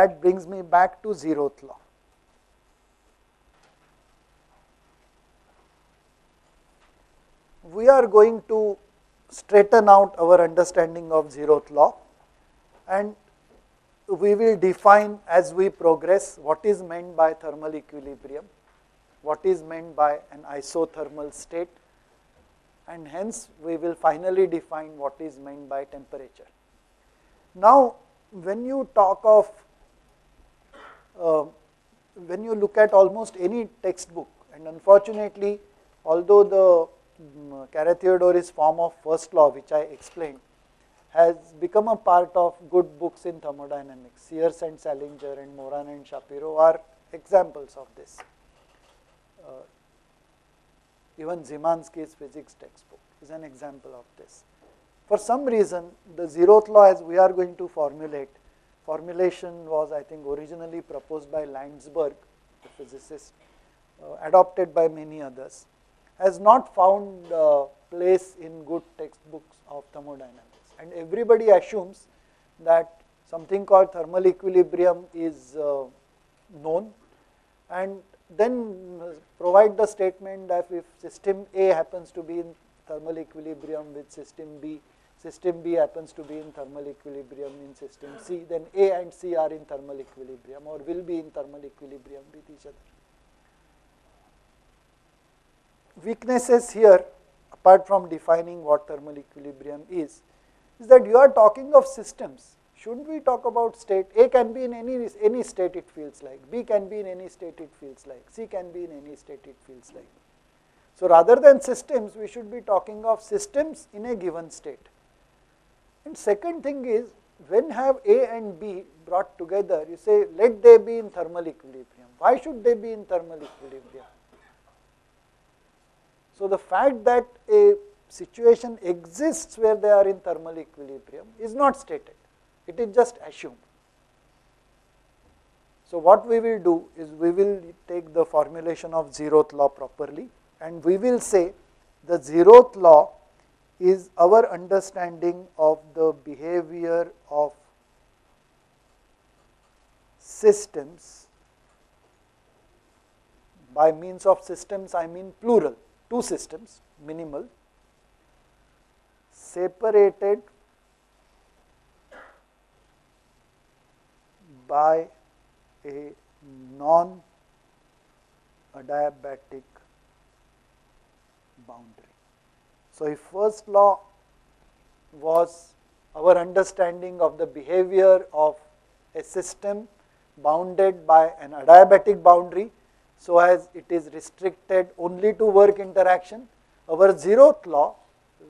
that brings me back to zeroth law. We are going to straighten out our understanding of zeroth law and we will define as we progress what is meant by thermal equilibrium, what is meant by an isothermal state and hence we will finally define what is meant by temperature. Now when you talk of, uh, when you look at almost any textbook and unfortunately although the um, Carathéodory's form of first law which I explained has become a part of good books in thermodynamics. Sears and Salinger and Moran and Shapiro are examples of this. Uh, even Zemansky's physics textbook is an example of this. For some reason, the zeroth law as we are going to formulate, formulation was I think originally proposed by Landsberg, the physicist, uh, adopted by many others, has not found uh, place in good textbooks of thermodynamics. And everybody assumes that something called thermal equilibrium is uh, known and then provide the statement that if system A happens to be in thermal equilibrium with system B, system B happens to be in thermal equilibrium in system C, then A and C are in thermal equilibrium or will be in thermal equilibrium with each other. Weaknesses here, apart from defining what thermal equilibrium is, is that you are talking of systems. Shouldn't we talk about state? A can be in any, any state it feels like, B can be in any state it feels like, C can be in any state it feels like. So rather than systems, we should be talking of systems in a given state. And second thing is, when have A and B brought together, you say, let they be in thermal equilibrium. Why should they be in thermal equilibrium? So the fact that a situation exists where they are in thermal equilibrium is not stated, it is just assumed. So what we will do is we will take the formulation of zeroth law properly and we will say the zeroth law is our understanding of the behavior of systems by means of systems I mean plural, two systems minimal separated by a non-adiabatic boundary. So, if first law was our understanding of the behavior of a system bounded by an adiabatic boundary, so as it is restricted only to work interaction, our zeroth law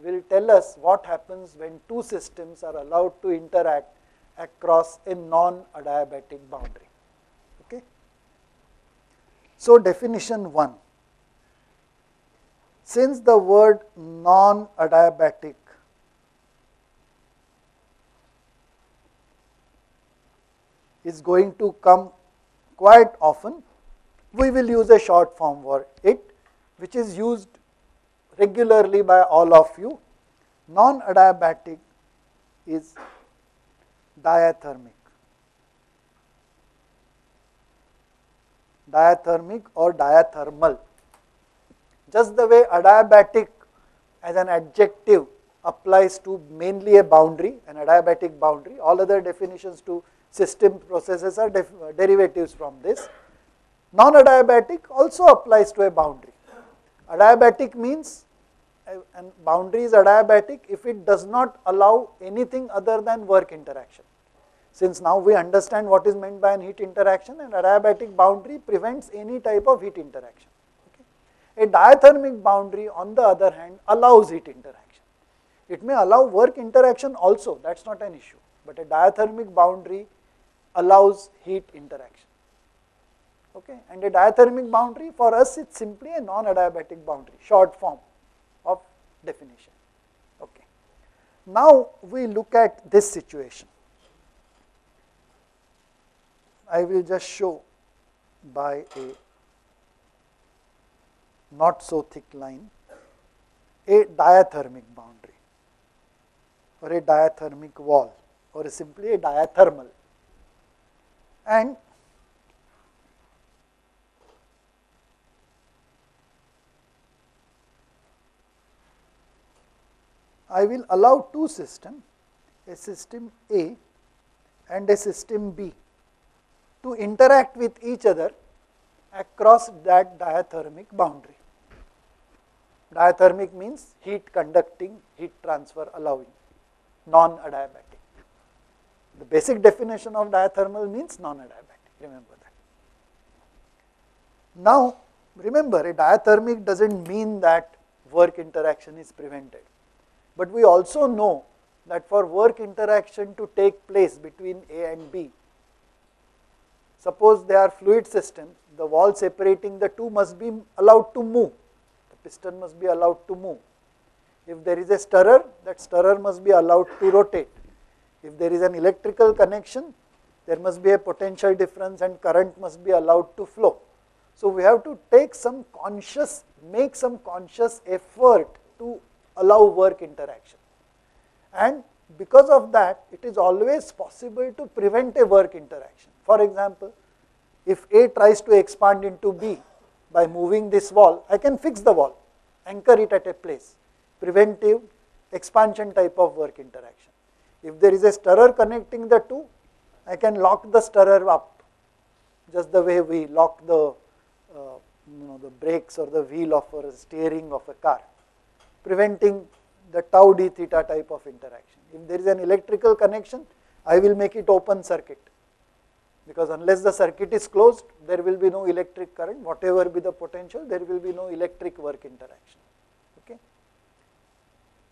will tell us what happens when two systems are allowed to interact across a non-adiabatic boundary. Okay? So definition 1. Since the word non-adiabatic is going to come quite often, we will use a short form for it which is used regularly by all of you. Non-adiabatic is diathermic. Diathermic or diathermal. Just the way adiabatic as an adjective applies to mainly a boundary, an adiabatic boundary, all other definitions to system processes are uh, derivatives from this. Non-adiabatic also applies to a boundary. Adiabatic means uh, and boundary is adiabatic if it does not allow anything other than work interaction. Since now we understand what is meant by an heat interaction and adiabatic boundary prevents any type of heat interaction. A diathermic boundary on the other hand allows heat interaction. It may allow work interaction also, that is not an issue, but a diathermic boundary allows heat interaction. Okay. And a diathermic boundary for us it is simply a non-adiabatic boundary, short form of definition. Okay. Now we look at this situation. I will just show by a not so thick line a diathermic boundary or a diathermic wall or simply a diathermal and I will allow two systems, a system A and a system B to interact with each other across that diathermic boundary. Diathermic means heat conducting, heat transfer allowing, non-adiabatic. The basic definition of diathermal means non-adiabatic, remember that. Now, remember a diathermic does not mean that work interaction is prevented, but we also know that for work interaction to take place between A and B, suppose they are fluid systems, the wall separating the two must be allowed to move, piston must be allowed to move. If there is a stirrer, that stirrer must be allowed to rotate. If there is an electrical connection, there must be a potential difference and current must be allowed to flow. So we have to take some conscious, make some conscious effort to allow work interaction. And because of that, it is always possible to prevent a work interaction. For example, if A tries to expand into B by moving this wall, I can fix the wall, anchor it at a place, preventive expansion type of work interaction. If there is a stirrer connecting the two, I can lock the stirrer up, just the way we lock the, uh, you know, the brakes or the wheel of a steering of a car, preventing the tau d theta type of interaction. If there is an electrical connection, I will make it open circuit because unless the circuit is closed, there will be no electric current, whatever be the potential, there will be no electric work interaction. Okay.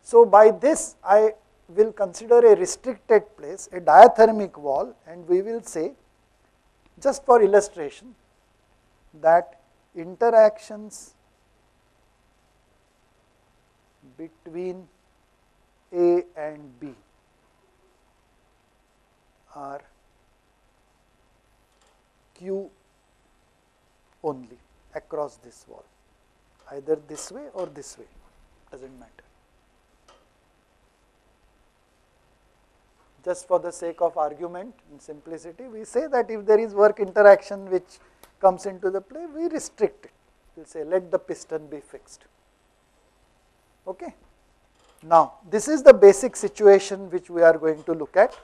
So by this, I will consider a restricted place, a diathermic wall, and we will say, just for illustration, that interactions between A and B are Q only across this wall, either this way or this way, does not matter. Just for the sake of argument and simplicity, we say that if there is work interaction which comes into the play, we restrict it. We will say let the piston be fixed. Okay. Now, this is the basic situation which we are going to look at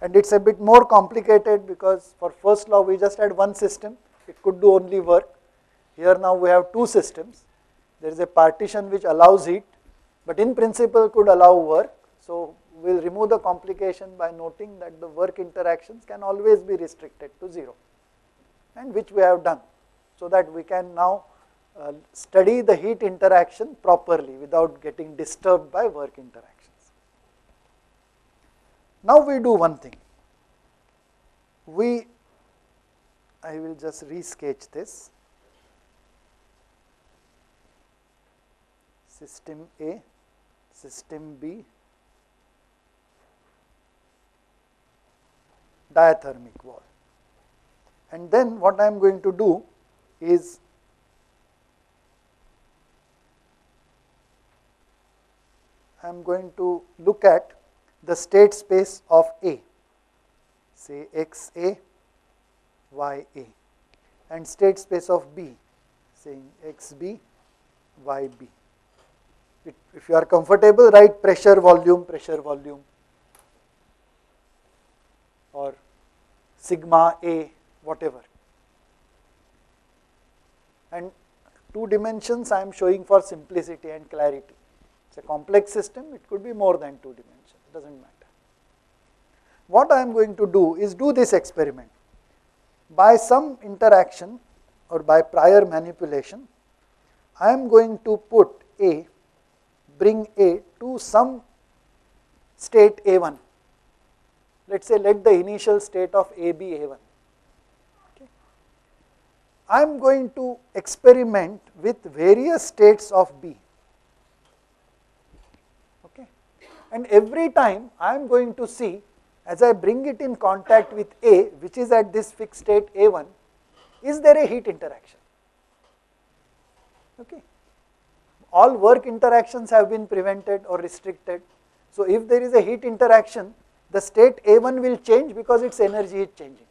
and it is a bit more complicated because for first law we just had one system, it could do only work. Here now we have two systems, there is a partition which allows heat, but in principle could allow work. So, we will remove the complication by noting that the work interactions can always be restricted to 0 and which we have done. So, that we can now uh, study the heat interaction properly without getting disturbed by work interactions. Now we do one thing. We, I will just resketch this. System A, system B, diathermic wall. And then what I am going to do is I am going to look at the state space of A, say x A, y A, and state space of B, saying x B, y B. if you are comfortable, write pressure, volume, pressure, volume, or sigma A, whatever. And two dimensions I am showing for simplicity and clarity. It's a complex system, it could be more than two dimensions, it does not matter. What I am going to do is do this experiment. By some interaction or by prior manipulation, I am going to put A, bring A to some state A1. Let us say let the initial state of A be A1. Okay. I am going to experiment with various states of B and every time I am going to see as I bring it in contact with A which is at this fixed state A1, is there a heat interaction? Okay. All work interactions have been prevented or restricted. So if there is a heat interaction, the state A1 will change because its energy is changing.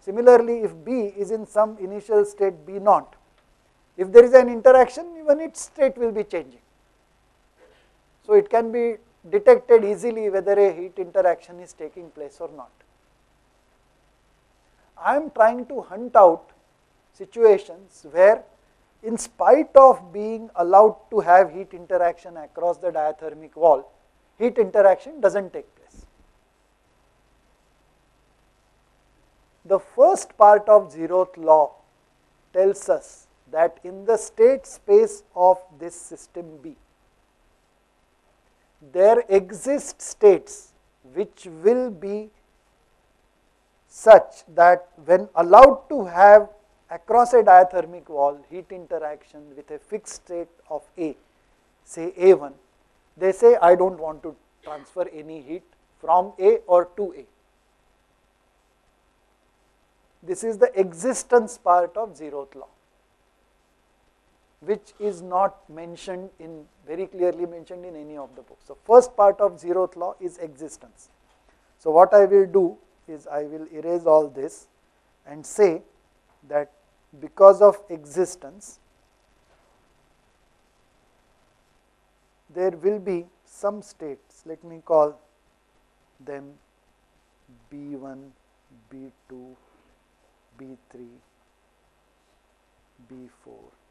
Similarly, if B is in some initial state B naught, if there is an interaction, even its state will be changing. So, it can be detected easily whether a heat interaction is taking place or not. I am trying to hunt out situations where in spite of being allowed to have heat interaction across the diathermic wall, heat interaction does not take place. The first part of zeroth law tells us that in the state space of this system B, there exist states which will be such that when allowed to have across a diathermic wall heat interaction with a fixed state of A, say A1, they say I do not want to transfer any heat from A or to A. This is the existence part of zeroth law, which is not mentioned in very clearly mentioned in any of the books. So, first part of zeroth law is existence. So, what I will do is I will erase all this and say that because of existence there will be some states let me call them B1, B2, B3, B4.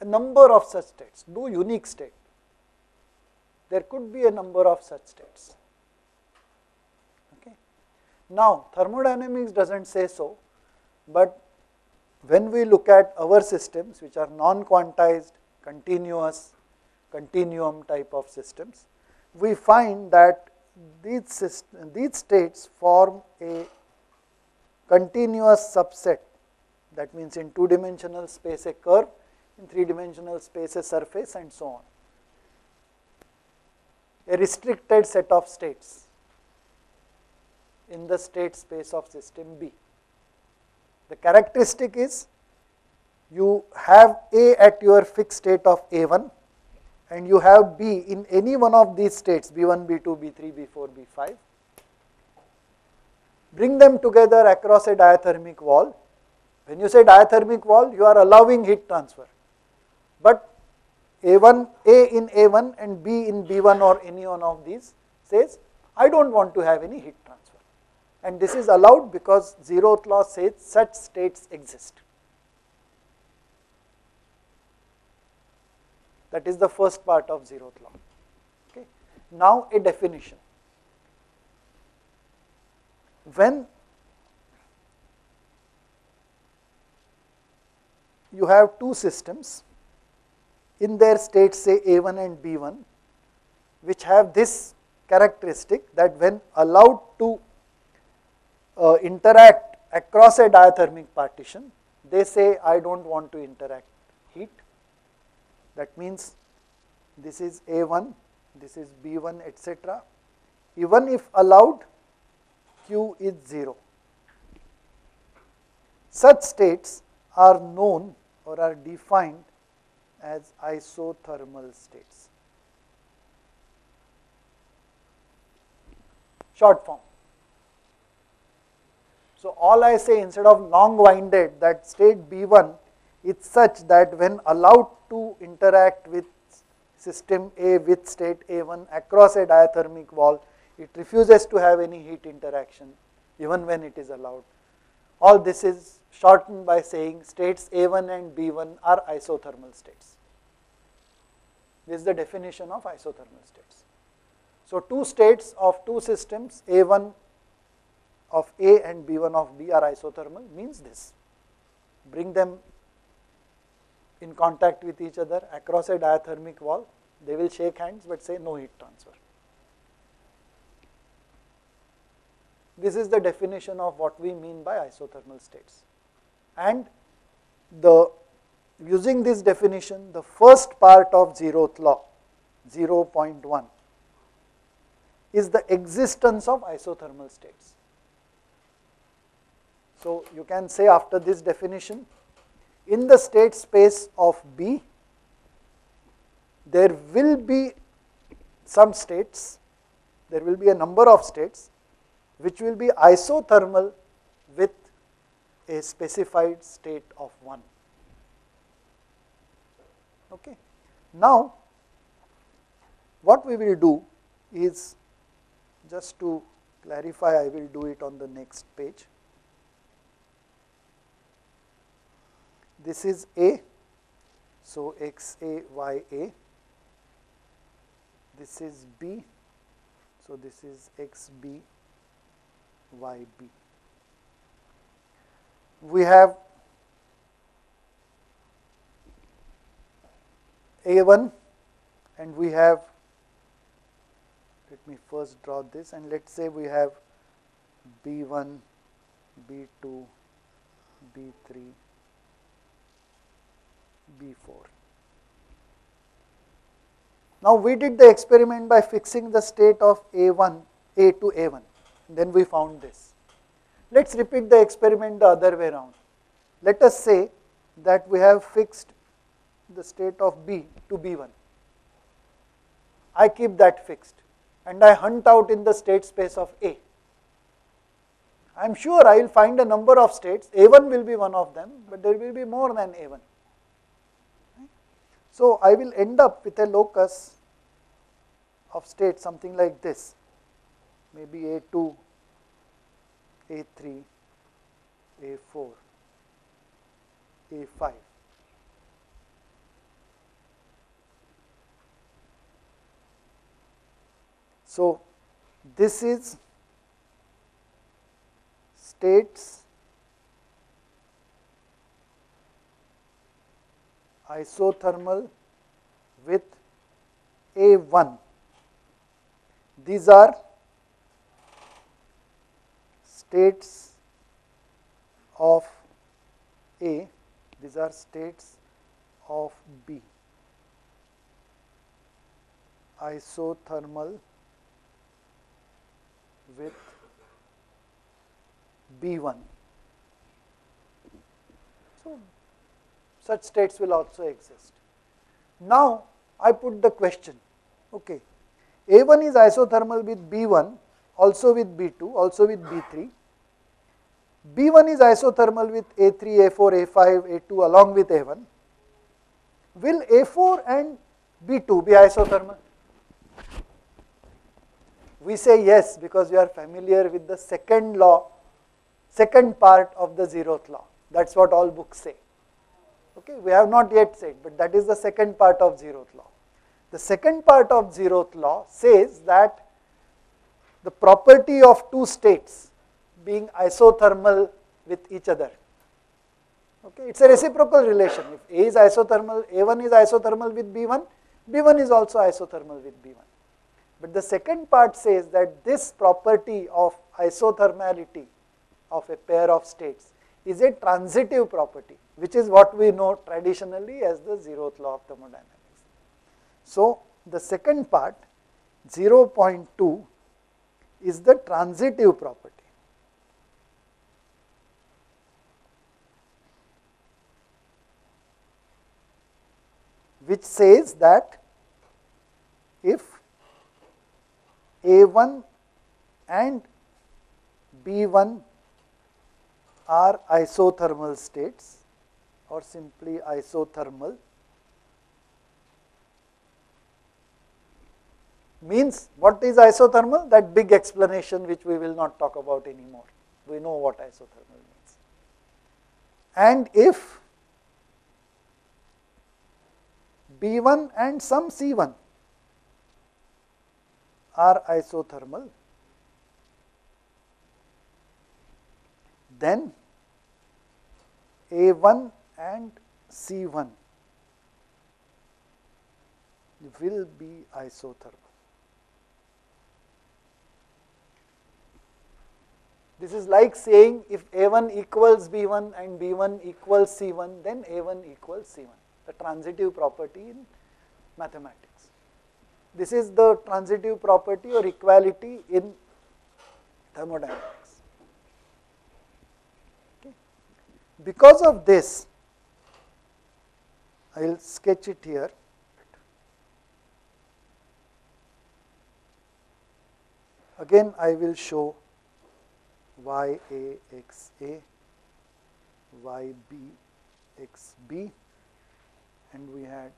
A number of such states, no unique state. There could be a number of such states. Okay. Now, thermodynamics does not say so, but when we look at our systems which are non-quantized, continuous, continuum type of systems, we find that these, system, these states form a continuous subset that means in two dimensional space a curve, in three dimensional space a surface and so on. A restricted set of states in the state space of system B. The characteristic is you have A at your fixed state of A1 and you have B in any one of these states B1, B2, B3, B4, B5. Bring them together across a diathermic wall. When you say diathermic wall, you are allowing heat transfer. But A1, A in A1 and B in B1 or any one of these says, I do not want to have any heat transfer and this is allowed because zeroth law says such states exist. That is the first part of zeroth law. Okay. Now a definition. When you have two systems in their states say A1 and B1 which have this characteristic that when allowed to uh, interact across a diathermic partition, they say I do not want to interact heat. That means this is A1, this is B1 etc. Even if allowed, Q is 0. Such states are known or are defined as isothermal states. Short form. So, all I say instead of long winded that state B1 is such that when allowed to interact with system A with state A1 across a diathermic wall, it refuses to have any heat interaction even when it is allowed. All this is shortened by saying states A1 and B1 are isothermal states. This is the definition of isothermal states. So, two states of two systems A1 of A and B1 of B are isothermal means this. Bring them in contact with each other across a diathermic wall, they will shake hands but say no heat transfer. This is the definition of what we mean by isothermal states. And the using this definition, the first part of zeroth law, 0.1, is the existence of isothermal states. So, you can say after this definition, in the state space of B, there will be some states there will be a number of states which will be isothermal a specified state of 1. Okay. Now, what we will do is just to clarify I will do it on the next page. This is A, so x A y A. This is B, so this is x B y B. We have A1 and we have let me first draw this and let us say we have B1, B2, B3, B4. Now we did the experiment by fixing the state of A1, A to A1, then we found this. Let us repeat the experiment the other way around. Let us say that we have fixed the state of B to B1. I keep that fixed and I hunt out in the state space of A. I am sure I will find a number of states, A1 will be one of them, but there will be more than A1. So I will end up with a locus of state something like this, maybe A2, A3, A4, A5. So, this is states isothermal with A1. These are states of A, these are states of B. Isothermal with B1. So, such states will also exist. Now, I put the question, okay, A1 is isothermal with B1, also with B2, also with B3. B1 is isothermal with A3, A4, A5, A2 along with A1. Will A4 and B2 be isothermal? We say yes because we are familiar with the second law, second part of the zeroth law. That is what all books say. Okay, we have not yet said, but that is the second part of zeroth law. The second part of zeroth law says that the property of two states being isothermal with each other. Okay, it is a reciprocal relation. If A is isothermal, A1 is isothermal with B1, B1 is also isothermal with B1. But the second part says that this property of isothermality of a pair of states is a transitive property, which is what we know traditionally as the zeroth law of thermodynamics. So, the second part 0.2 is the transitive property. Which says that if a1 and B1 are isothermal states or simply isothermal means what is isothermal? That big explanation which we will not talk about anymore. We know what isothermal means. And if B1 and some C1 are isothermal, then A1 and C1 will be isothermal. This is like saying if A1 equals B1 and B1 equals C1, then A1 equals C1, the transitive property in mathematics. This is the transitive property or equality in thermodynamics. Okay. Because of this, I will sketch it here. again I will show y a x a, y b x b and we had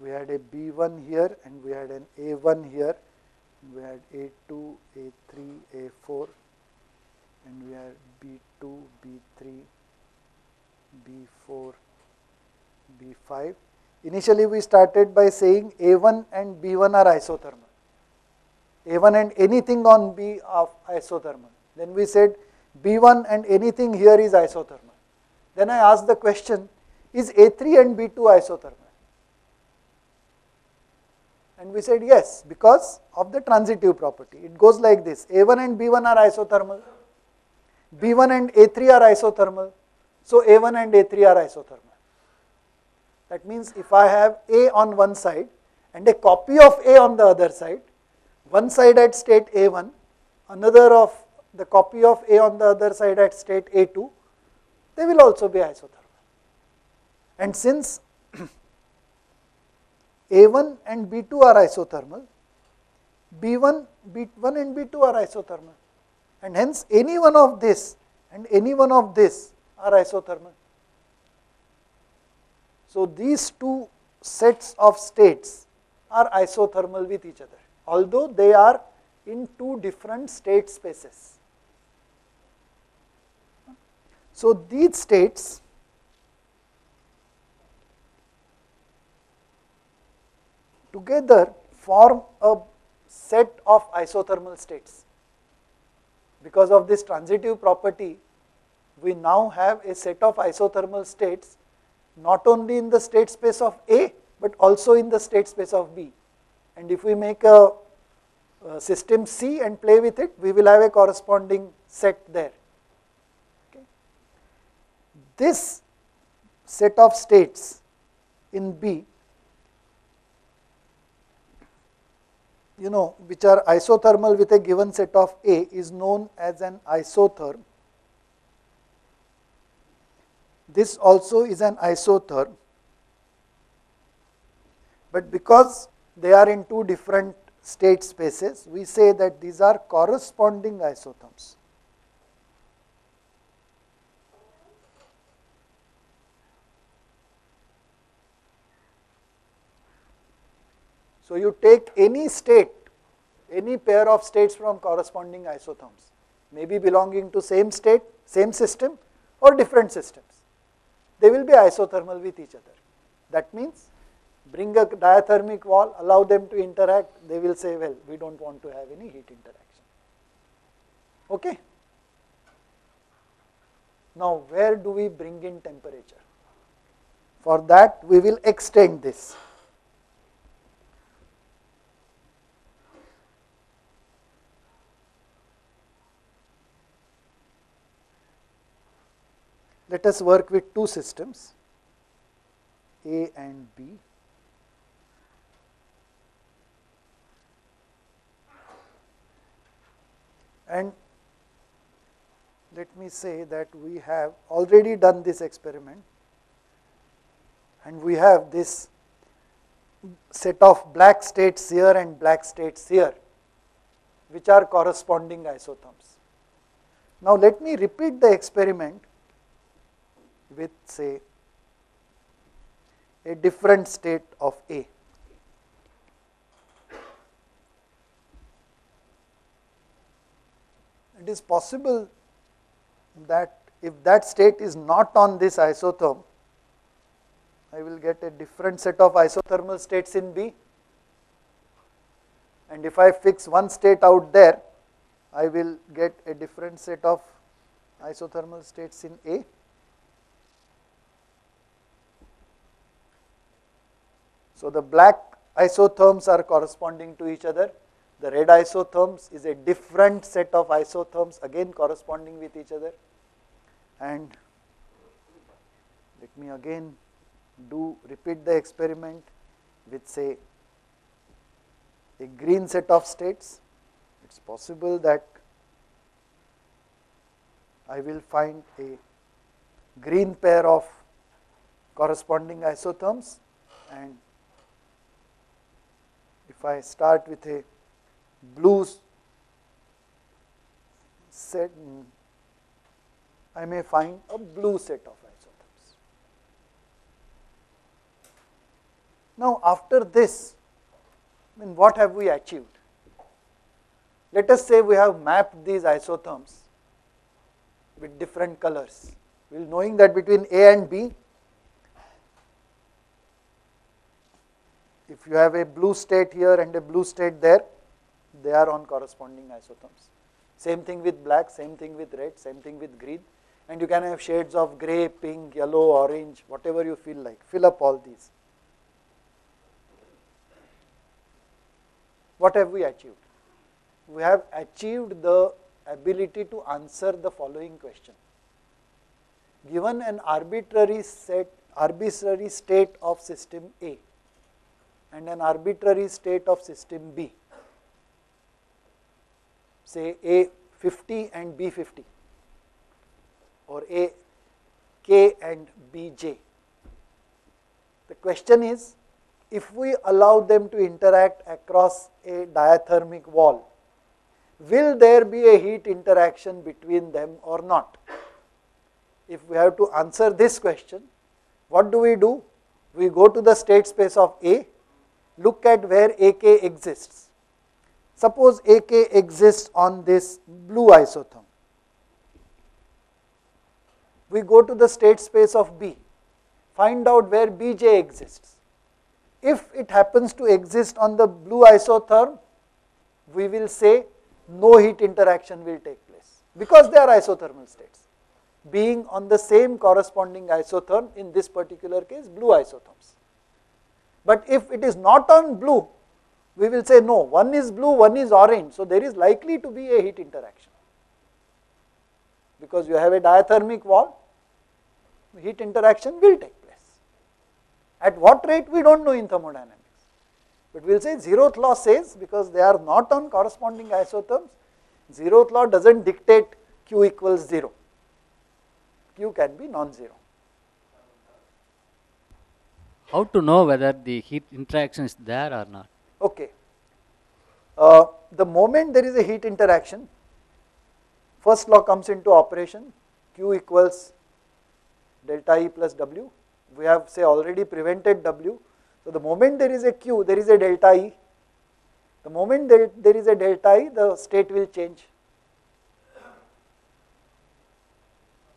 we had a B1 here and we had an A1 here, we had A2, A3, A4 and we had B2, B3, B4, B5. Initially we started by saying A1 and B1 are isothermal. A1 and anything on B of isothermal. Then we said B1 and anything here is isothermal. Then I asked the question, is A3 and B2 isothermal? And we said yes, because of the transitive property. It goes like this, A1 and B1 are isothermal, B1 and A3 are isothermal, so A1 and A3 are isothermal. That means if I have A on one side and a copy of A on the other side, one side at state A1, another of the copy of A on the other side at state A2, they will also be isothermal. And since A1 and B2 are isothermal, B1, B1 and B2 are isothermal and hence any one of this and any one of this are isothermal. So these two sets of states are isothermal with each other, although they are in two different state spaces. So these states together form a set of isothermal states. Because of this transitive property, we now have a set of isothermal states not only in the state space of A, but also in the state space of B. And if we make a, a system C and play with it, we will have a corresponding set there. This set of states in B you know which are isothermal with a given set of A is known as an isotherm. This also is an isotherm, but because they are in two different state spaces, we say that these are corresponding isotherms. So you take any state, any pair of states from corresponding isotherms, maybe belonging to same state, same system or different systems. They will be isothermal with each other. That means bring a diathermic wall, allow them to interact, they will say, well, we don't want to have any heat interaction. Okay? Now, where do we bring in temperature? For that, we will extend this. Let us work with two systems, A and B. And let me say that we have already done this experiment and we have this set of black states here and black states here which are corresponding isotherms. Now let me repeat the experiment with say a different state of A. It is possible that if that state is not on this isotherm, I will get a different set of isothermal states in B. And if I fix one state out there, I will get a different set of isothermal states in A. So the black isotherms are corresponding to each other. The red isotherms is a different set of isotherms again corresponding with each other. And let me again do repeat the experiment with say a green set of states. It is possible that I will find a green pair of corresponding isotherms and if I start with a blue set, I may find a blue set of isotherms. Now, after this, I mean, what have we achieved? Let us say we have mapped these isotherms with different colors. We will knowing that between A and B, you have a blue state here and a blue state there, they are on corresponding isotherms. Same thing with black, same thing with red, same thing with green. And you can have shades of grey, pink, yellow, orange, whatever you feel like. Fill up all these. What have we achieved? We have achieved the ability to answer the following question. Given an arbitrary set, arbitrary state of system A and an arbitrary state of system B, say A 50 and B 50 or A K and B J. The question is if we allow them to interact across a diathermic wall, will there be a heat interaction between them or not? If we have to answer this question, what do we do? We go to the state space of A, look at where AK exists. Suppose AK exists on this blue isotherm. We go to the state space of B, find out where BJ exists. If it happens to exist on the blue isotherm, we will say no heat interaction will take place because they are isothermal states being on the same corresponding isotherm in this particular case blue isotherms. But if it is not on blue, we will say no, one is blue, one is orange, so there is likely to be a heat interaction. Because you have a diathermic wall, heat interaction will take place. at what rate we do not know in thermodynamics. But we will say zeroth law says because they are not on corresponding isotherms, zeroth law does not dictate Q equals 0. Q can be non-zero. How to know whether the heat interaction is there or not? Okay. Uh, the moment there is a heat interaction, first law comes into operation, Q equals delta E plus W we have say already prevented W. So, the moment there is a Q, there is a delta E. The moment there, there is a delta E, the state will change.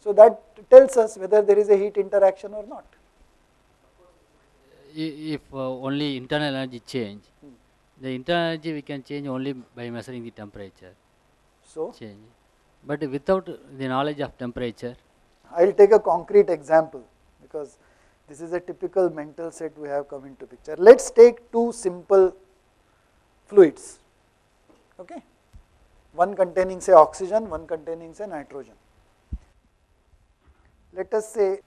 So, that tells us whether there is a heat interaction or not. If uh, only internal energy change, hmm. the internal energy we can change only by measuring the temperature. So, change. But without the knowledge of temperature, I will take a concrete example because this is a typical mental set we have come into picture. Let us take two simple fluids, okay. one containing say oxygen, one containing say nitrogen. Let us say,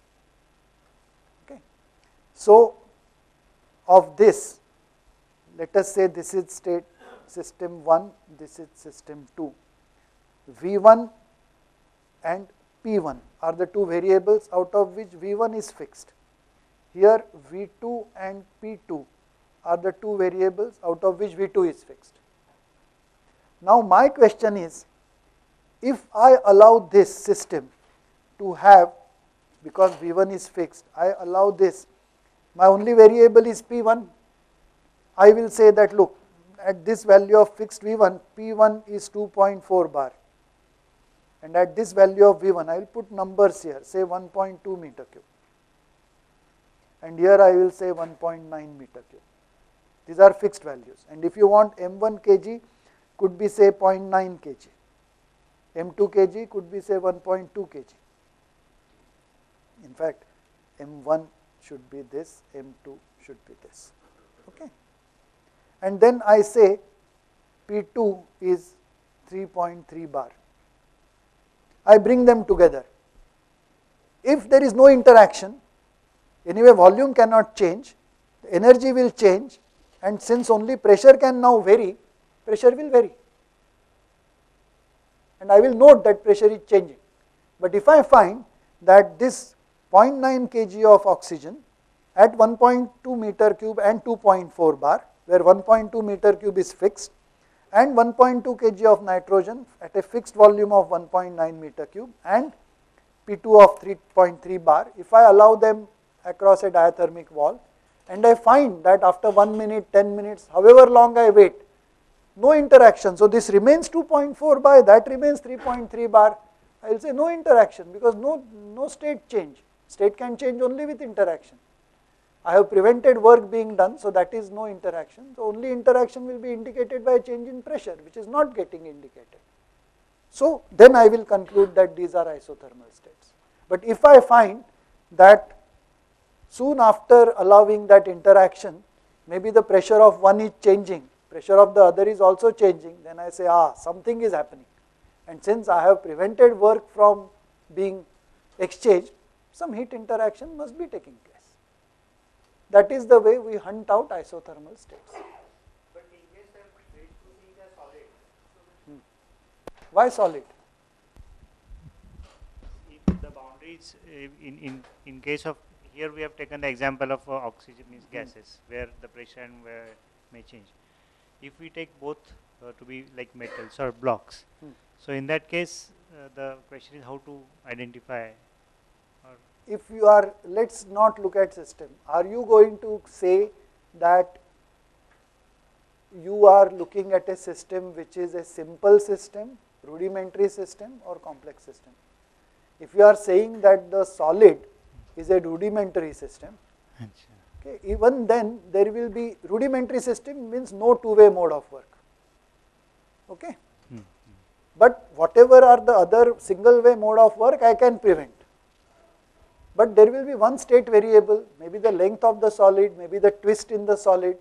okay. so of this, let us say this is state system 1, this is system 2. V1 and P1 are the two variables out of which V1 is fixed. Here V2 and P2 are the two variables out of which V2 is fixed. Now my question is, if I allow this system to have, because V1 is fixed, I allow this, my only variable is P1, I will say that look, at this value of fixed V1, P1 is 2.4 bar. And at this value of V1, I will put numbers here, say 1.2 meter cube and here I will say 1.9 meter cube. These are fixed values and if you want m1 kg could be say 0.9 kg, m2 kg could be say 1.2 kg. In fact, m1 should be this, m2 should be this. Okay. And then I say P2 is 3.3 bar. I bring them together. If there is no interaction, Anyway, volume cannot change, energy will change and since only pressure can now vary, pressure will vary. And I will note that pressure is changing. But if I find that this 0.9 kg of oxygen at 1.2 meter cube and 2.4 bar, where 1.2 meter cube is fixed, and 1.2 kg of nitrogen at a fixed volume of 1.9 meter cube and P2 of 3.3 bar. If I allow them across a diathermic wall and I find that after 1 minute, 10 minutes, however long I wait, no interaction. So this remains 2.4 bar, that remains 3.3 bar. I will say no interaction because no, no state change. State can change only with interaction. I have prevented work being done, so that is no interaction. So only interaction will be indicated by a change in pressure, which is not getting indicated. So then I will conclude that these are isothermal states. But if I find that soon after allowing that interaction, maybe the pressure of one is changing, pressure of the other is also changing, then I say, ah, something is happening. And since I have prevented work from being exchanged, some heat interaction must be taking place. That is the way we hunt out isothermal states. But in case of waste to the solid, Why solid? if the boundaries in, in, in case of here we have taken the example of uh, oxygen means gases where the pressure and where may change. If we take both uh, to be like metals or blocks, Hmm. so in that case uh, the question is how to identify If you are, let's not look at system. Are you going to say that you are looking at a system which is a simple system, rudimentary system or complex system? If you are saying that the solid is a rudimentary system, okay, even then there will be rudimentary system means no two-way mode of work. Okay? Hmm. But whatever are the other single way mode of work I can prevent. But there will be one state variable, maybe the length of the solid, maybe the twist in the solid.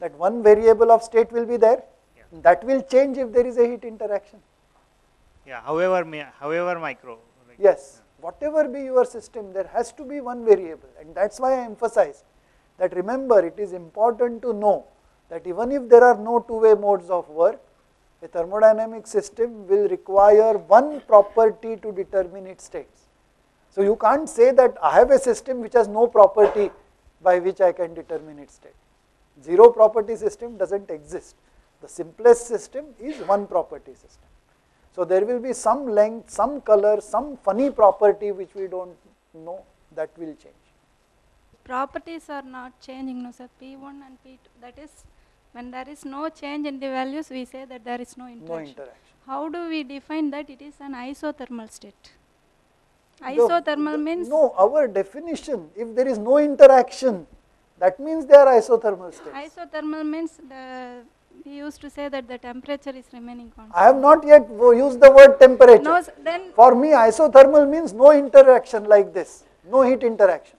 That one variable of state will be there. Yeah. That will change if there is a heat interaction. yeah however however micro like, Yes, whatever be your system, there has to be one variable. And that's why I emphasize that remember it is important to know that even if there are no two-way modes of work, a thermodynamic system will require one property to determine its states. So you can't say that I have a system which has no property by which I can determine its state. Zero property system doesn't exist. The simplest system is one property system. So there will be some length, some color, some funny property which we don't know that will change. properties are not changing, no sir, P1 and P2, that is, when there is no change in the values, we say that there is no interaction. No interaction. interaction. How do we define that it is an isothermal state? The- Isothermal the- means, No, our definition, if there is no interaction, that means they are isothermal states. isothermal means the, we used to say that the temperature is remaining constant. I have not yet used the word temperature. No, then, For me, isothermal means no interaction like this, no heat interaction.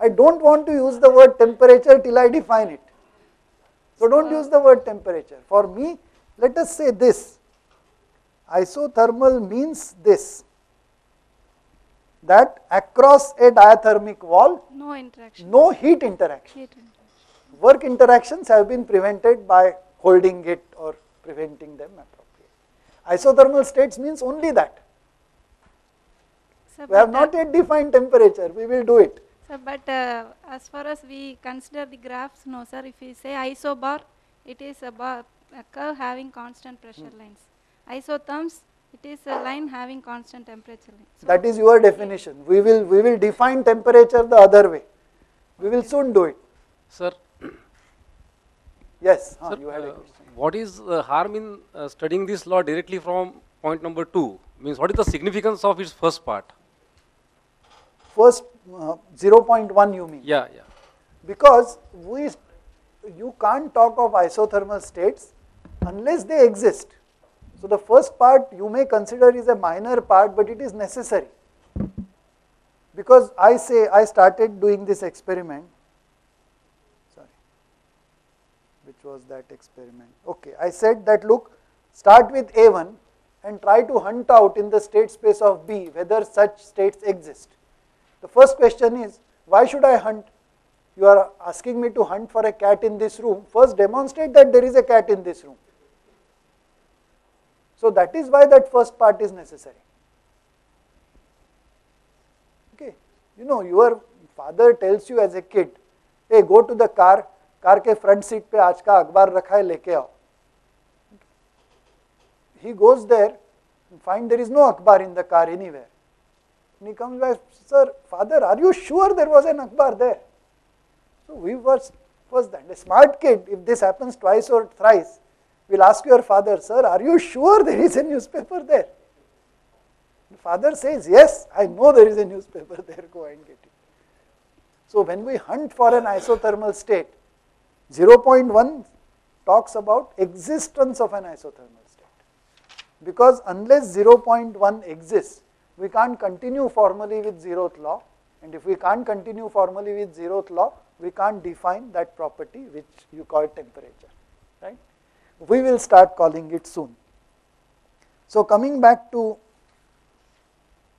I don't want to use the word temperature till I define it. So don't use the word temperature. For me, let us say this. Isothermal means this. That across a diathermic wall, no interaction. no heat interaction. Heat interaction. Work interactions have been prevented by holding it or preventing them appropriately. Isothermal states means only that. Sir, We have uh, not yet defined temperature, we will do it. Sir, but uh, as far as we consider the graphs, no sir, if we say isobar, it is a, bar, a curve having constant pressure Hmm. lines. Isotherms, it is a line having constant temperature. So That is your definition. We will, we will define temperature the other way. We will soon do it. Sir, Yes, huh, sir, you had a uh, question. what is the harm in uh, studying this law directly from point number two? Means what is the significance of its first part? First, uh, 0.1 you mean? Yeah, yeah. Because we, you can't talk of isothermal states unless they exist. So the first part you may consider is a minor part, but it is necessary. Because I say I started doing this experiment. Sorry. Which was that experiment? Okay, I said that look, start with A1 and try to hunt out in the state space of B whether such states exist. The first question is, why should I hunt? You are asking me to hunt for a cat in this room. First demonstrate that there is a cat in this room. So that is why that first part is necessary. You know, your father tells you as a kid, hey, go to the car, car के front seat पे आज का अखबार रखा है लेके आओ he goes there and find there is no akhbar in the car anywhere. And he comes back, sir, father, are you sure there was an akhbar there? So we was, was that. A smart kid, if this happens twice or thrice, will ask your father, sir, are you sure there is a newspaper there? The father says, yes, I know there is a newspaper there, go and get it. So when we hunt for an isothermal state, 0.1 talks about existence of an isothermal state. Because unless 0.1 exists, we can't continue formally with zeroth law. And if we can't continue formally with zeroth law, we can't define that property which you call temperature, right? We will start calling it soon. So coming back to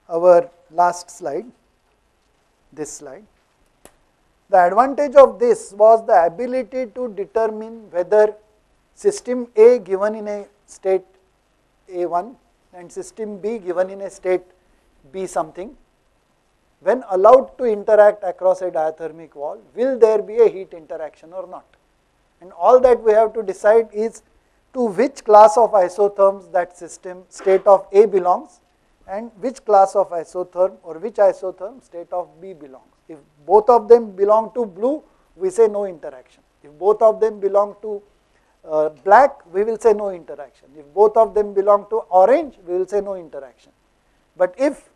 our last slide, this slide. The advantage of this was the ability to determine whether system A given in a state A1 and system B given in a state B something, when allowed to interact across a diathermic wall, will there be a heat interaction or not? And all that we have to decide is to which class of isotherms that system state of A belongs and which class of isotherm or which isotherm state of B belongs. If both of them belong to blue, we say no interaction. If both of them belong to uh, black, we will say no interaction. If both of them belong to orange, we will say no interaction. But if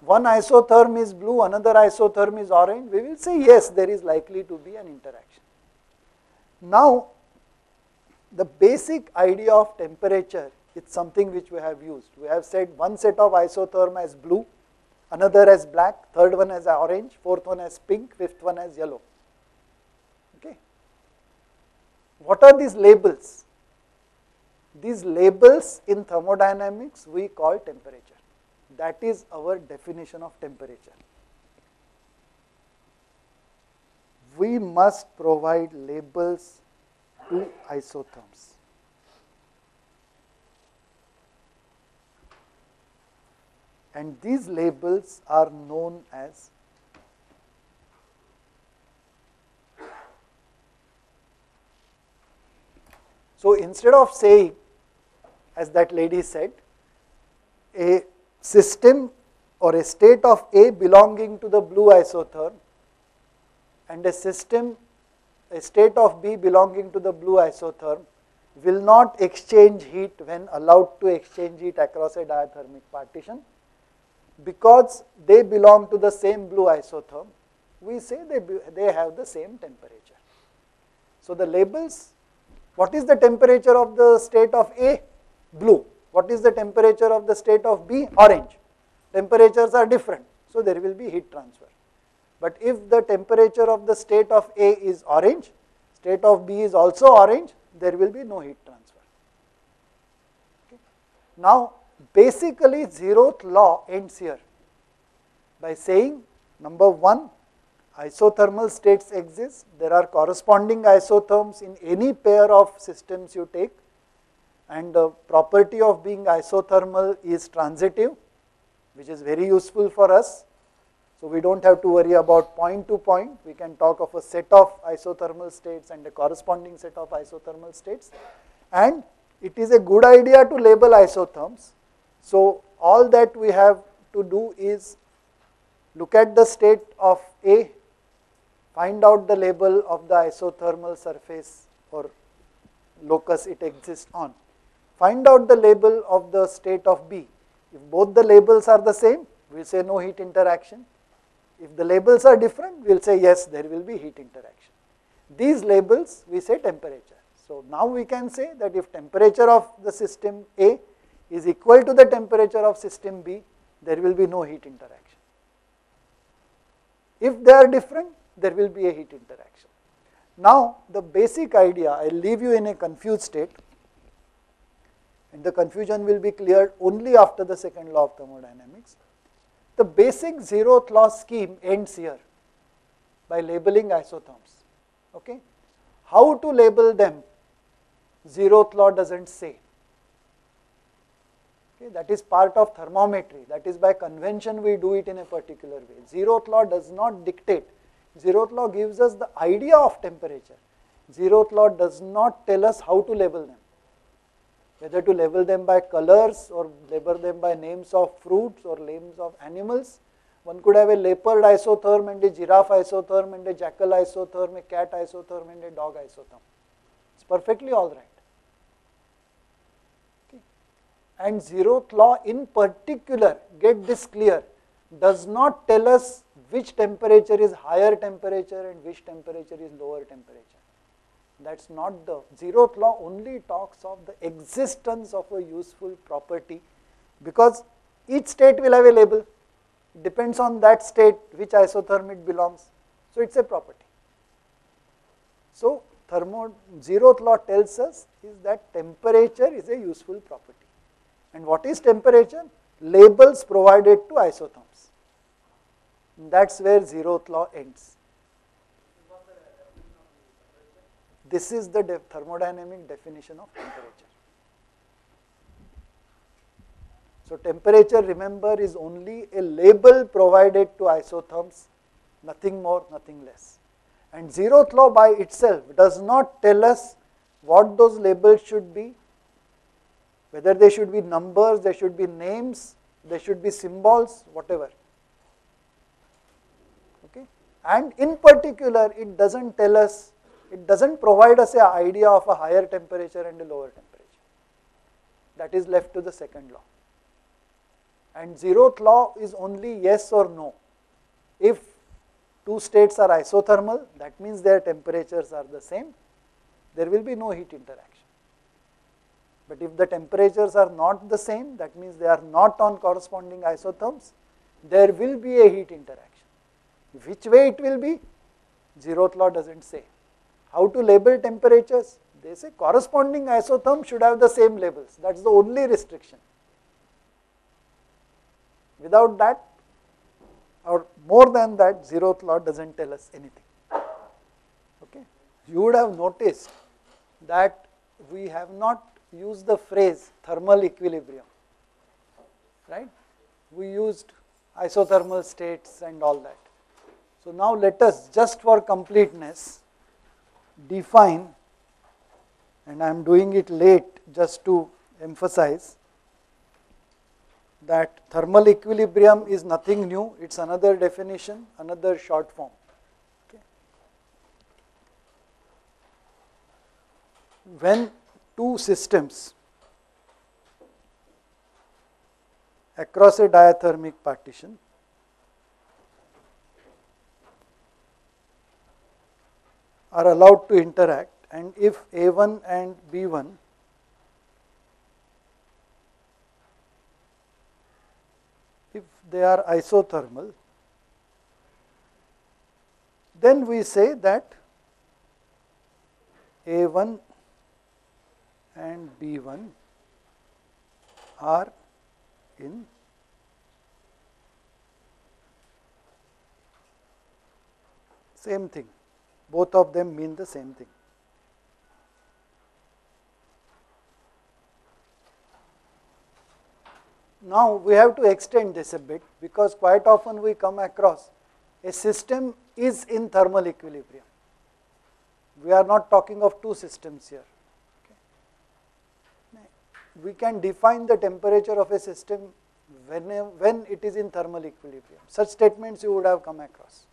one isotherm is blue, another isotherm is orange, we will say yes, there is likely to be an interaction. Now, the basic idea of temperature is something which we have used. We have said one set of isotherm as blue, another as black, third one as orange, fourth one as pink, fifth one as yellow. Okay. What are these labels? These labels in thermodynamics we call temperature. That is our definition of temperature. We must provide labels to isotherms. And these labels are known as So instead of saying, as that lady said, a system or a state of A belonging to the blue isotherm and a system, a state of B belonging to the blue isotherm will not exchange heat when allowed to exchange heat across a diathermic partition because they belong to the same blue isotherm, we say they, they have the same temperature. So the labels, what is the temperature of the state of A? Blue. What is the temperature of the state of B? Orange. Temperatures are different, so there will be heat transfer. But if the temperature of the state of A is orange, state of B is also orange, there will be no heat transfer. Okay. Now, basically zeroth law ends here by saying number one isothermal states exist there are corresponding isotherms in any pair of systems you take and the property of being isothermal is transitive which is very useful for us so we don't have to worry about point to point we can talk of a set of isothermal states and a corresponding set of isothermal states and it is a good idea to label isotherms so all that we have to do is look at the state of A, find out the label of the isothermal surface or locus it exists on. Find out the label of the state of B. If both the labels are the same, we say no heat interaction. If the labels are different, we will say yes, there will be heat interaction. These labels we say temperature. So now we can say that if temperature of the system A is equal to the temperature of system B, there will be no heat interaction. If they are different, there will be a heat interaction. Now, the basic idea, I will leave you in a confused state and the confusion will be cleared only after the second law of thermodynamics. The basic zeroth law scheme ends here by labeling isotherms. Okay? How to label them? Zeroth law does not say. Okay, that is part of thermometry. That is by convention we do it in a particular way. Zeroth law does not dictate. Zeroth law gives us the idea of temperature. Zeroth law does not tell us how to label them. Whether to label them by colors or label them by names of fruits or names of animals. One could have a leopard isotherm and a giraffe isotherm and a jackal isotherm, a cat isotherm and a dog isotherm. It's perfectly all right. and zeroth law in particular, get this clear, does not tell us which temperature is higher temperature and which temperature is lower temperature. That is not the zeroth law only talks of the existence of a useful property because each state will have a label. It depends on that state which isotherm it belongs. So it is a property. So thermo zeroth law tells us is that temperature is a useful property. And what is temperature? Labels provided to isotherms. That is where zeroth law ends. This is the de thermodynamic definition of temperature. So temperature remember is only a label provided to isotherms, nothing more, nothing less. And zeroth law by itself does not tell us what those labels should be, whether they should be numbers, they should be names, they should be symbols, whatever. Okay? And in particular, it doesn't tell us, it doesn't provide us an idea of a higher temperature and a lower temperature. That is left to the second law. And zeroth law is only yes or no. If two states are isothermal, that means their temperatures are the same, there will be no heat interaction. But if the temperatures are not the same, that means they are not on corresponding isotherms, there will be a heat interaction. Which way it will be? Zeroth law does not say. How to label temperatures? They say corresponding isotherm should have the same labels. That is the only restriction. Without that, or more than that, zeroth law does not tell us anything. Okay? You would have noticed that we have not used the phrase thermal equilibrium, right? We used isothermal states and all that. So now let us just for completeness define and I am doing it late just to emphasize that thermal equilibrium is nothing new, it is another definition, another short form. Okay. When two systems across a diathermic partition are allowed to interact and if A1 and B1 if they are isothermal then we say that A1 and B1 are in same thing. Both of them mean the same thing. Now we have to extend this a bit because quite often we come across a system is in thermal equilibrium. We are not talking of two systems here we can define the temperature of a system when, when it is in thermal equilibrium. Such statements you would have come across.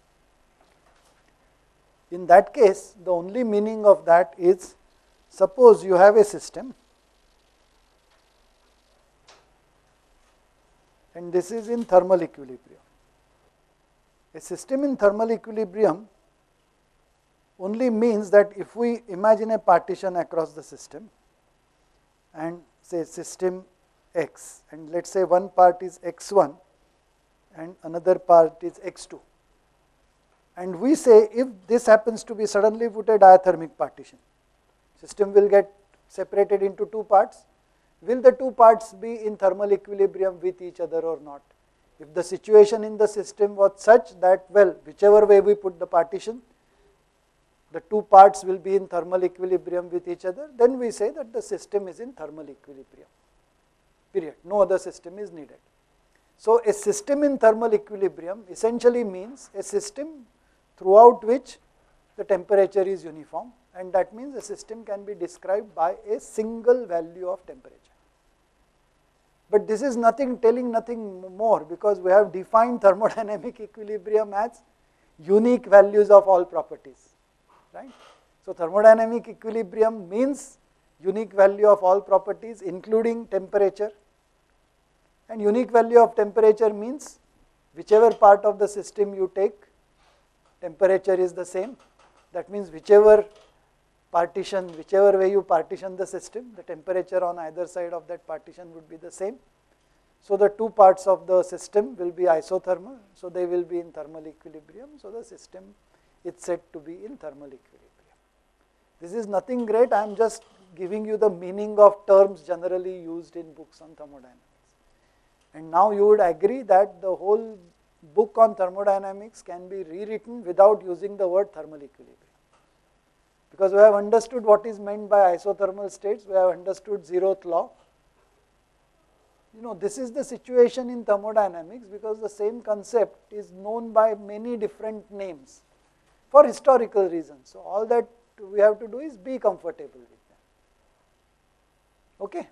In that case, the only meaning of that is suppose you have a system and this is in thermal equilibrium. A system in thermal equilibrium only means that if we imagine a partition across the system and say system x and let us say one part is x1 and another part is x2. And we say if this happens to be suddenly put a diathermic partition, system will get separated into two parts. Will the two parts be in thermal equilibrium with each other or not? If the situation in the system was such that, well, whichever way we put the partition, the two parts will be in thermal equilibrium with each other, then we say that the system is in thermal equilibrium. period. No other system is needed. So a system in thermal equilibrium essentially means a system throughout which the temperature is uniform and that means the system can be described by a single value of temperature. But this is nothing telling nothing more because we have defined thermodynamic equilibrium as unique values of all properties, right. So thermodynamic equilibrium means unique value of all properties including temperature and unique value of temperature means whichever part of the system you take temperature is the same. That means whichever partition whichever way you partition the system the temperature on either side of that partition would be the same. So the two parts of the system will be isothermal so they will be in thermal equilibrium. So the system is said to be in thermal equilibrium. This is nothing great. I am just giving you the meaning of terms generally used in books on thermodynamics. And now you would agree that the whole book on thermodynamics can be rewritten without using the word thermal equilibrium. Because we have understood what is meant by isothermal states, we have understood zeroth law. You know, this is the situation in thermodynamics because the same concept is known by many different names for historical reasons. So, all that we have to do is be comfortable with. Okay.